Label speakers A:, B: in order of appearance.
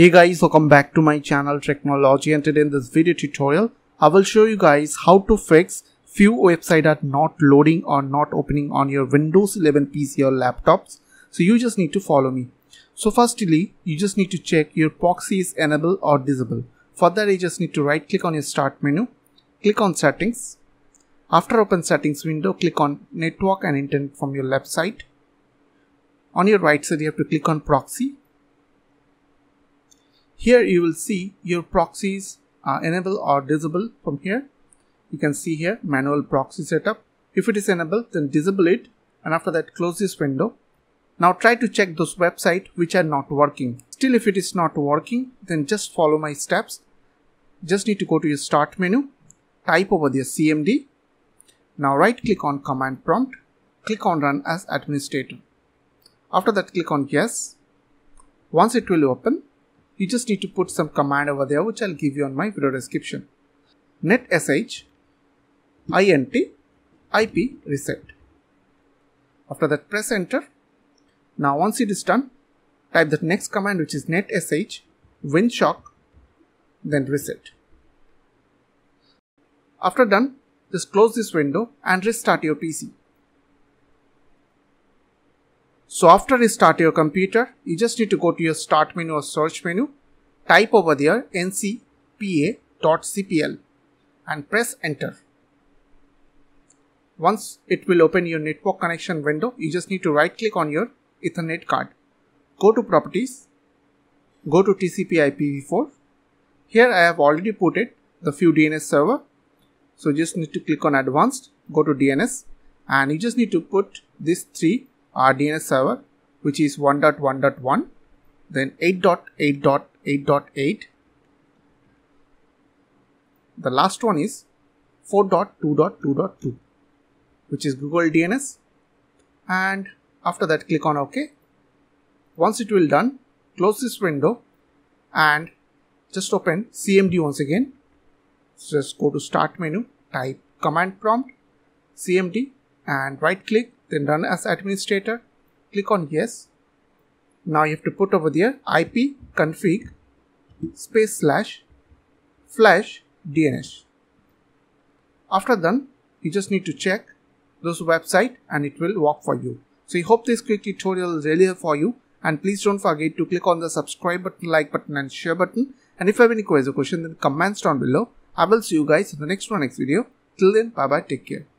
A: Hey guys, welcome back to my channel Tricknology and today in this video tutorial, I will show you guys how to fix few websites are not loading or not opening on your Windows 11 PC or laptops. So you just need to follow me. So firstly, you just need to check your proxy is enabled or disable. For that, you just need to right click on your start menu, click on settings. After open settings window, click on network and internet from your left side. On your right side, you have to click on proxy here you will see your proxies are enabled or disable from here. You can see here manual proxy setup. If it is enabled then disable it and after that close this window. Now try to check those websites which are not working. Still if it is not working then just follow my steps. Just need to go to your start menu, type over there CMD. Now right click on command prompt, click on run as administrator. After that click on yes. Once it will open, you just need to put some command over there which I'll give you on my video description. netsh int ip reset. After that press enter. Now once it is done, type the next command which is netsh winsock then reset. After done, just close this window and restart your PC. So after you start your computer, you just need to go to your start menu or search menu, type over there ncpa.cpl and press enter. Once it will open your network connection window, you just need to right click on your ethernet card. Go to properties, go to TCP IPv4. Here I have already put it the few DNS server. So just need to click on advanced, go to DNS and you just need to put these three uh, our DNS server which is 1.1.1 then 8.8.8.8 the last one is 4.2.2.2 which is Google DNS and after that click on OK. Once it will done close this window and just open CMD once again. Just go to start menu type command prompt CMD and right click then run as administrator. Click on yes now you have to put over there ip config space slash flush dns after done you just need to check those website and it will work for you. So i hope this quick tutorial is really for you. And please don't forget to click on the subscribe button like button and share button. And if you have any questions or question then comments down below. I will see you guys in the next one next video. Till then bye bye take care